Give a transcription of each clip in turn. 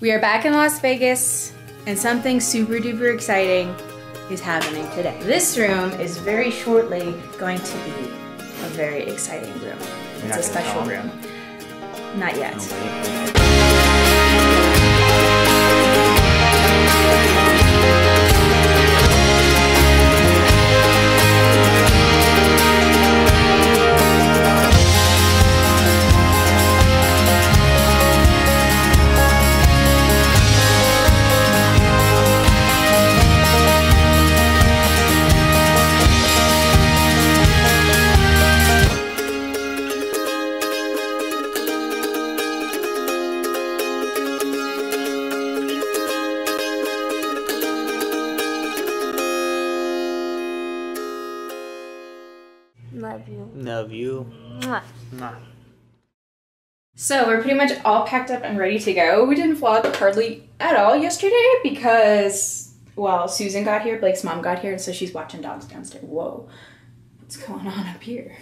We are back in Las Vegas, and something super duper exciting is happening today. This room is very shortly going to be a very exciting room. It's a special room. Not yet. Mwah. Mwah. So we're pretty much all packed up and ready to go. We didn't vlog hardly at all yesterday because, well, Susan got here, Blake's mom got here, and so she's watching dogs downstairs. Whoa, what's going on up here?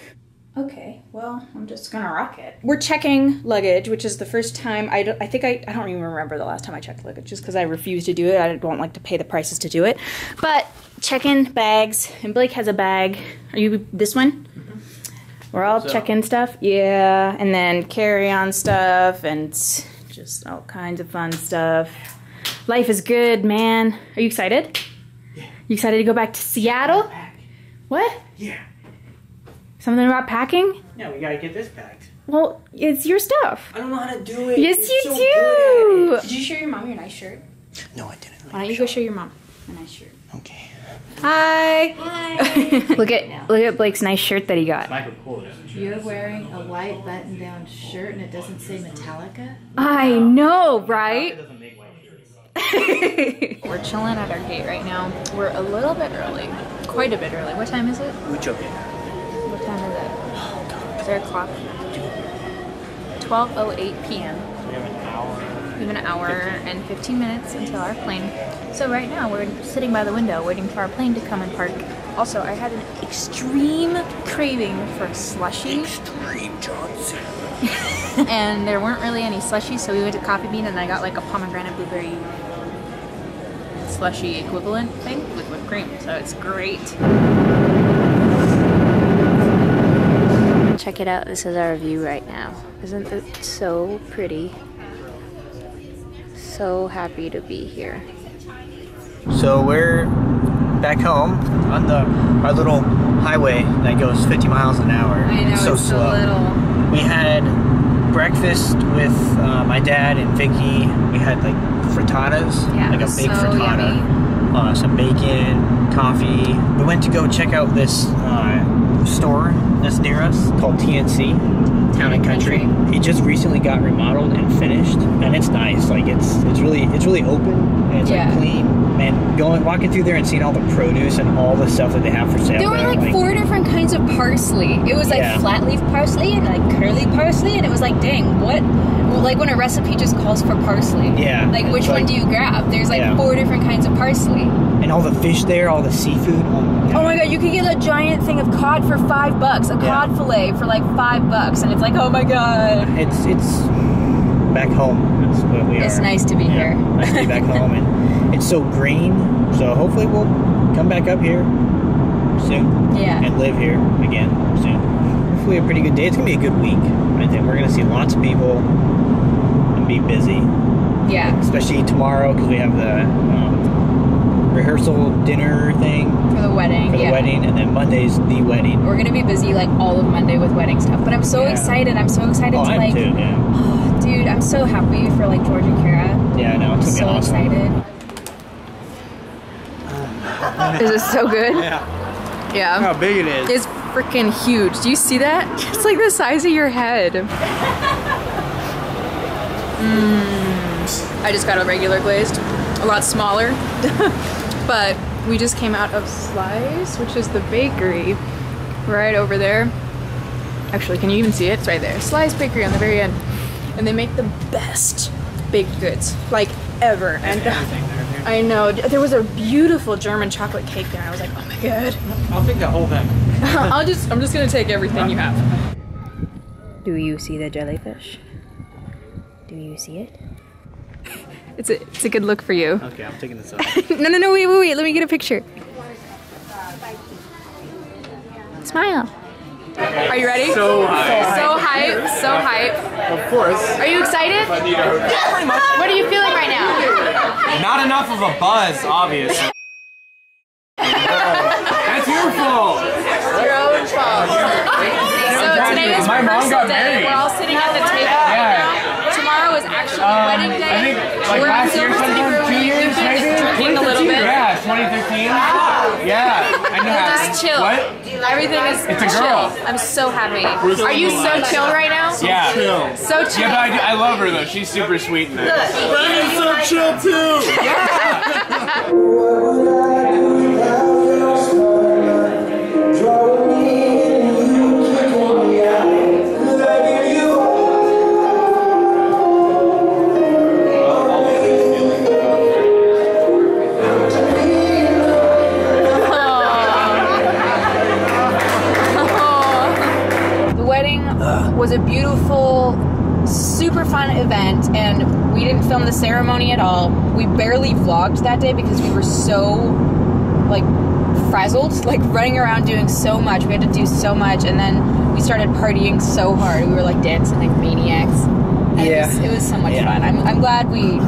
Okay, well, I'm just gonna rock it. We're checking luggage, which is the first time I, I think I, I don't even remember the last time I checked luggage just because I refuse to do it. I don't like to pay the prices to do it. But checking bags, and Blake has a bag. Are you this one? We're all So- checking stuff. Yeah, and then carry on stuff and just all kinds of fun stuff. Life is good, man. Are you excited? Yeah. You excited to go back to Seattle? Pack. What? Yeah. Something about packing? Yeah, we gotta get this packed. Well, it's your stuff. I don't know how to do it. Yes, You're you so do. good at Did you show your mom your nice shirt? No, I didn't. Why don't you go show your mom a nice shirt? Okay. Hi. Hi. look at look at Blake's nice shirt that he got. You're wearing a white button-down shirt and it doesn't say Metallica? I know, right? doesn't make white shirts. We're chilling at our gate right now. We're a little bit early. Quite a bit early. What time is it? Mucho bien. What time is it? Oh, is there a clock? 12.08 p.m. We have an hour. We have an hour and 15 minutes until our plane. So right now we're sitting by the window waiting for our plane to come and park. Also, I had an extreme craving for a slushie. Extreme Johnson. and there weren't really any slushies, so we went to Coffee Bean and I got like a pomegranate blueberry slushy equivalent thing with whipped cream. So it's great. Check it out. This is our view right now. Isn't it so pretty? So happy to be here. So we're back home on the our little highway that goes 50 miles an hour. I it's so slow. We had breakfast with uh, my dad and Vicky. We had like frittatas, Yeah, like a big so frittata, uh, some bacon, coffee. We went to go check out this uh, store that's near us called T&C Town and Country. It just recently got remodeled and finished, and it's nice. Like it's it's really it's really open and it's Yeah. like clean. Man, going walking through there and seeing all the produce and all the stuff that they have for sale. There were there, like four different kinds of parsley. It was like Yeah. flat leaf parsley and like curly parsley, and it was like, dang, what? Like when a recipe just calls for parsley. Yeah, Like which it's one do you grab? There's like Yeah. four different kinds of parsley. and all the fish there, all the seafood. Oh my god, you could get a giant thing of cod for five bucks, a Yeah. cod fillet for like five bucks, and it's like, oh my god. It's it's back home. That's what we are. It's nice to be Yeah, here. nice to be back home, and it's so green. So hopefully we'll come back up here soon Yeah. and live here again soon. Hopefully a pretty good day. It's gonna be a good week. I think we're gonna see lots of people be busy, Yeah. especially tomorrow because we have the um, rehearsal dinner thing For the wedding. for the yeah. wedding, and then Monday's the wedding. We're gonna be busy like all of Monday with wedding stuff, but I'm so Yeah. excited. I'm so excited Oh, to I'm like, too. Yeah. dude. I'm so happy for like George and Kara. Yeah, I know. I'm It's so awesome. excited. Is it so good? Yeah. Yeah. How big it is. It's freaking huge. Do you see that? It's like the size of your head. Mm. I just got a regular glazed, a lot smaller. but we just came out of Slice, which is the bakery right over there. Actually, can you even see it? It's right there. Slice Bakery on the very end. And they make the best baked goods, like ever. And I know. There was a beautiful German chocolate cake there. I was like, oh my god. I'll take the whole thing. I'll just I'm just gonna take everything you have. Do you see the jellyfish? Do you see it? It's a, it's a good look for you. Okay, I'm taking this off. no, no, no, wait, wait, wait. Let me get a picture. Smile. Are you ready? So high. So hype, so hype. Of course. Are you excited? What are you feeling right now? Not enough of a buzz, obviously. That's your fault. Your own fault. So today is My mom rehearsal got day. married. We're all sitting at the table Yeah. now. Tomorrow is actually Um, wedding day. I think like We're last year sometime, Brewery. two years maybe. drinking a little bit. Yeah, 2015. Yeah, I know. Just chill. What? Everything is It's a chill. girl. I'm so happy. Are you so chill right now? Yeah. So chill. Yeah, but I, do- I love her though. She's super sweet. And nice. The beautiful, super fun event, and we didn't film the ceremony at all. We barely vlogged that day because we were so like frazzled, like running around doing so much. We had to do so much, and then we started partying so hard. We were like dancing like maniacs. And it, Yeah. was, it was so much Yeah. fun. I'm, I'm glad we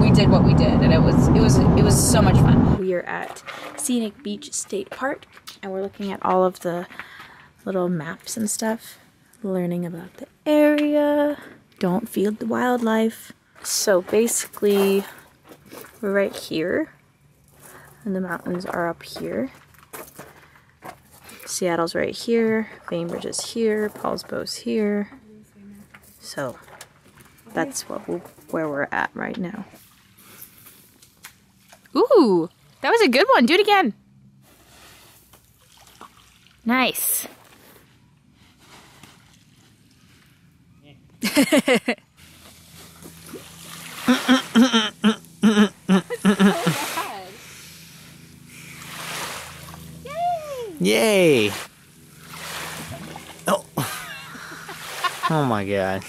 we did what we did, and it was it was it was so much fun. We are at Scenic Beach State Park, and we're looking at all of the little maps and stuff, learning about the area. Don't feed the wildlife. So basically, we're right here, and the mountains are up here. Seattle's right here, Bainbridge is here, Poulsbo's here. So that's what we'll, where we're at right now. Ooh, that was a good one. Do it again. Nice. Yay! Oh. Oh my god.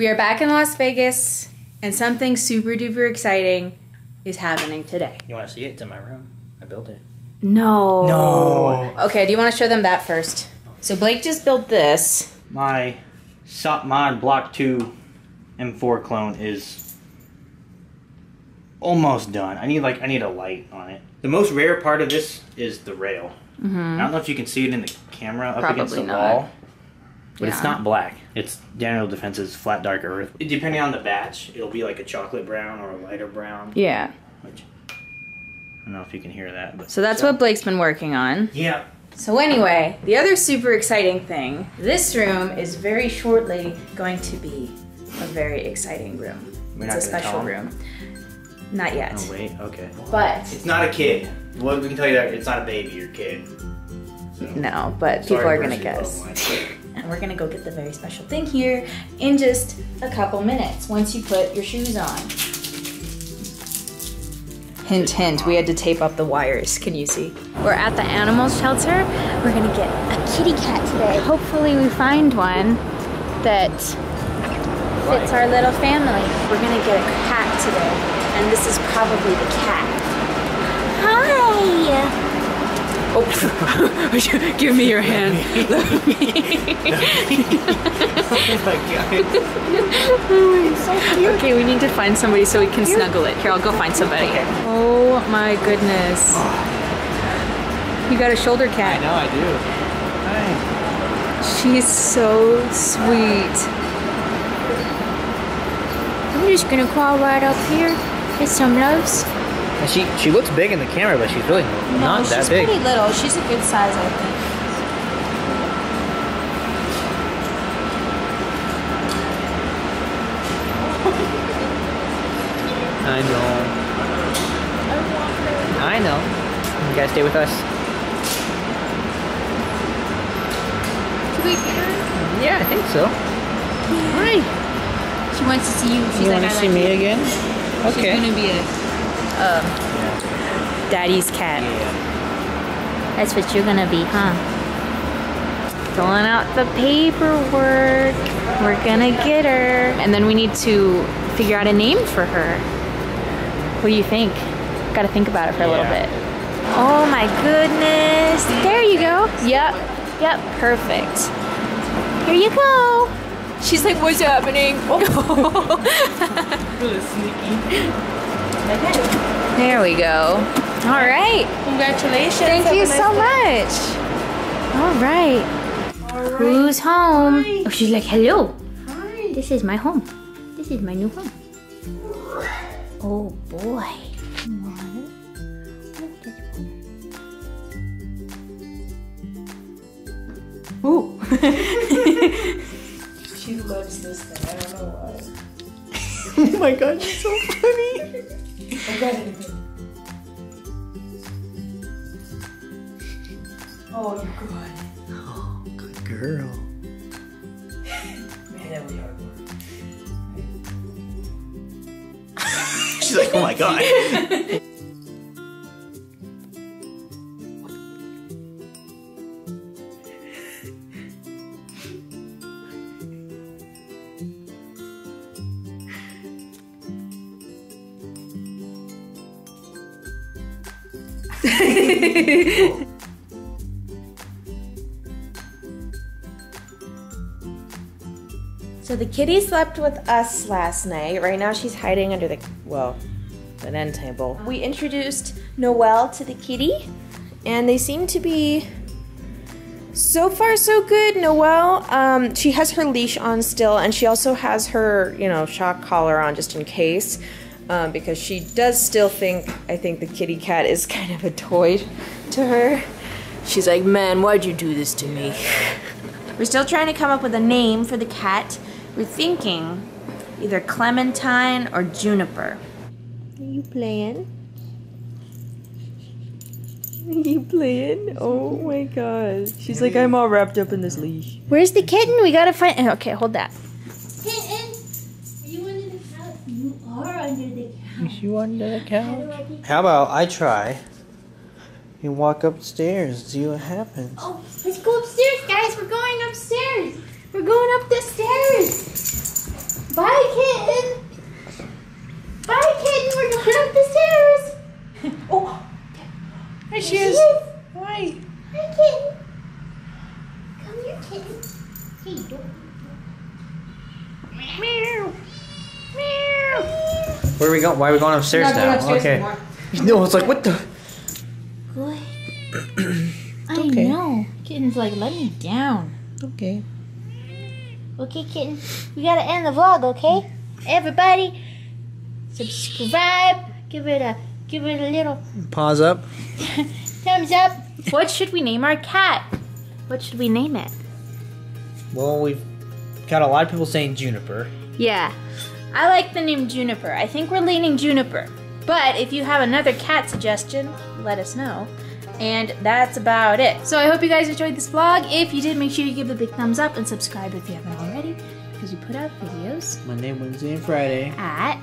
We are back in Las Vegas, and something super duper exciting is happening today. You want to see it? It's in my room. I built it. No. No. Okay, do you want to show them that first? So Blake just built this. My SOPMOD Block 2 M4 clone is almost done. I need like I need a light on it. The most rare part of this is the rail. I don't know if you can see it in the camera up against the Mm-hmm. Probably not. wall. But it's not black. It's Daniel Defense's flat dark earth. Depending on the batch, it'll be like a chocolate brown or a lighter brown. Yeah. Which I don't know if you can hear that, but So that's what Blake's been working on. Yeah. So anyway, the other super exciting thing, this room is very shortly going to be a very exciting room. We're it's not a special tell 'em? room. Not yet. Oh wait, okay. But It's not a kid. Well, we can tell you that it's not a baby or kid. So. no, but people are gonna Mercy, guess. And we're gonna go get the very special thing here in just a couple minutes once you put your shoes on. Hint, hint, we had to tape up the wires. Can you see? We're at the animal shelter. We're gonna get a kitty cat today. Hopefully, we find one that fits our little family. We're gonna get a cat today, and this is probably the cat. Hi! Oh, give me your hand. Oh, okay, we need to find somebody so we can snuggle it. Here, I'll go find somebody. Oh my goodness. You got a shoulder I cat. know, I do. Hi. She's so sweet. I'm just gonna crawl right up here. Get some loves. And she she looks big in the camera, but she's really not that she's big. pretty little. She's a good size, I think. I know. I know. You guys stay with us. Should we get her? Yeah, I think so. Hi. She wants to see you. She's you like, want to see like me again? Okay. She's gonna be a um, daddy's cat. That's what you're gonna be, huh? Filling out the paperwork. We're gonna get her. And then we need to figure out a name for her. What do you think? Gotta think about it for a little bit. Oh my goodness. There you go. Yep. Yep. Perfect. Here you go. She's like, what's happening? there we go. All right. Congratulations. Thank you so much. All right. Who's home? Oh, she's like, hello. Hi. This is my home. This is my new home. Oh boy. Ooh. She loves this thing. I don't know why. oh my god, she's so funny. Oh, you're good. Oh, good girl. Man, that was hard work. She's like, oh my god. So the kitty slept with us last night. Right now she's hiding under the, well, an end table. We introduced Noel to the kitty, and they seem to be so far so good. Noel, um, she has her leash on still, and she also has her, you know, shock collar on just in case, um, because she does still think, I think the kitty cat is kind of a toy to her. She's like, man, why'd you do this to me? We're still trying to come up with a name for the cat. We're thinking either Clementine or Juniper. Are you playing? Are you playing? Oh my gosh. She's like, I'm all wrapped up in this leash. Where's the kitten? We gotta find. Okay, hold that. Are under the couch. Is you under the couch? How about I try You walk upstairs see what happens? Oh, let's go upstairs, guys. We're going upstairs. We're going up the stairs. Bye, kitten. Bye, kitten. We're going up the stairs. oh, There she is. Hi. Hi, kitten. Come here, kitten. Hey, don't. Meow. Meow. Where are we going? Why are we going upstairs Not going now? upstairs okay. anymore. No, it's like, what the? Good. I okay. know. Kitten's like, let me down. Okay. Okay, kitten. We gotta end the vlog, okay? Everybody, subscribe. Give it a give it a little Pause up. thumbs up. What should we name our cat? What should we name it? Well, we've got a lot of people saying Juniper. Yeah. I like the name Juniper. I think we're leaning Juniper. But if you have another cat suggestion, let us know. And that's about it. So I hope you guys enjoyed this vlog. If you did, make sure you give it a big thumbs up and subscribe if you haven't already. Because we put out videos Monday, Wednesday, and Friday. at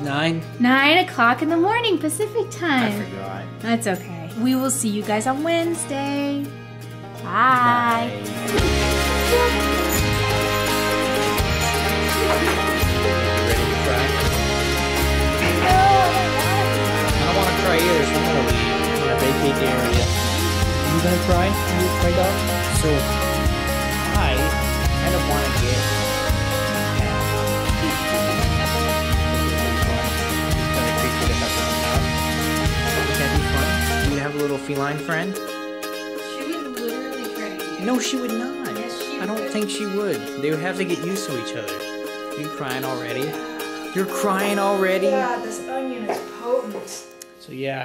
Nine. 9 o'clock in the morning Pacific time. I forgot. That's okay. We will see you guys on Wednesday. Bye. I don't want to cry either, so I'm gonna leave. I'm gonna vacate the area. You gonna cry? You cry, dog? So, I kind of want to get. Another creature to have in the house. Would that be fun? You have a little feline friend? She would literally try to No, she would not. Yes, she I don't would. think she would. They would have to get used to each other. You crying already? You're crying already? Yeah, this onion is potent. So yeah,